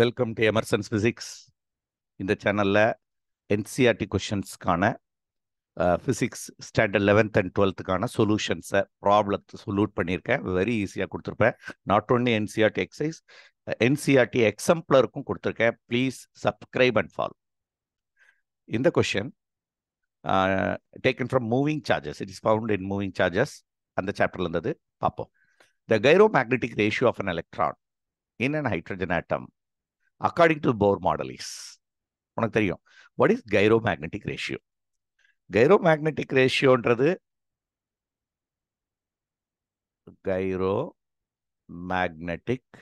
Welcome to Emerson's physics இந்த சேனலில் NCERT கொஷின்ஸ்க்கான ஃபிசிக்ஸ் ஸ்டாண்டர்ட் லெவன்த் அண்ட் டுவெல்த்துக்கான சொல்யூஷன்ஸை ப்ராப்ளத்தை சொல்யூட் பண்ணியிருக்கேன். வெரி ஈஸியாக கொடுத்துருப்பேன். Not only NCERT exercise NCERT எக்ஸம்ப்ளருக்கும் கொடுத்துருக்கேன். ப்ளீஸ் சப்ஸ்கிரைப் அண்ட் ஃபாலோ இந்த question taken from moving charges it is found in moving charges அந்த சாப்டர்லேருந்தது பார்ப்போம். The gyromagnetic ratio of an electron in a hydrogen atom according to Bohr model is உனக்கு தெரியும். What is gyromagnetic ratio gyromagnetic ரேஷியோன்றது Cairo magnetic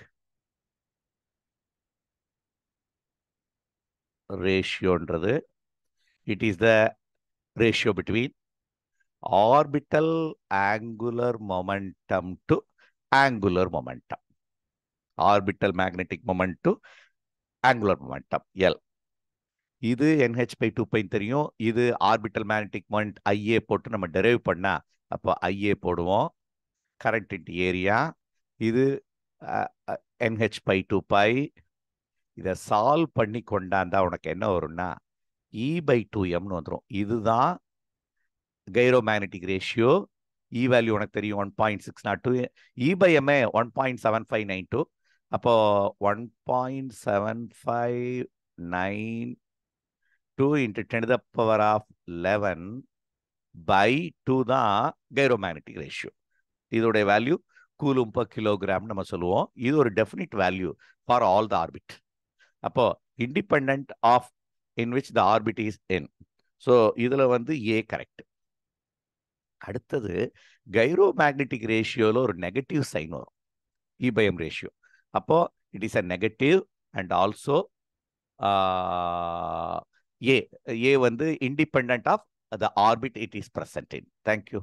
ரேஷியோன்றது it is the ratio between orbital angular momentum to angular momentum orbital magnetic moment to angular momentum L இது NH by two பைன்னு தெரியும். இது orbital magnetic moment IA போட்டு நம்ம derive பண்ணால் அப்போ IA போடுவோம். Current into area இது என்ஹெச் பை டூ பை இதை சால்வ் பண்ணி கொண்டாந்தா உனக்கு என்ன வரும்னா இ பை டூ எம்னு வந்துடும் இதுதான் gyro magnetic ratio e value உனக்கு தெரியும் one point six nought two e by MA one point seven five nine two அப்போ one point seven five nine two into ten the power of eleven by two தான் gyromagnetic ratio இதோடைய value coulomb per kilogram நம்ம சொல்லுவோம். இது ஒரு definite value for all the orbit அப்போ independent of in which the orbit is N so இதில் வந்து A correct அடுத்தது கைரோ மேக்னெட்டிக் ரேஷியோவில் ஒரு நெகட்டிவ் சைன் வரும். இபயம் ரேஷியோ அப்போ it is a negative and also a a வந்து independent of the orbit it is present in thank you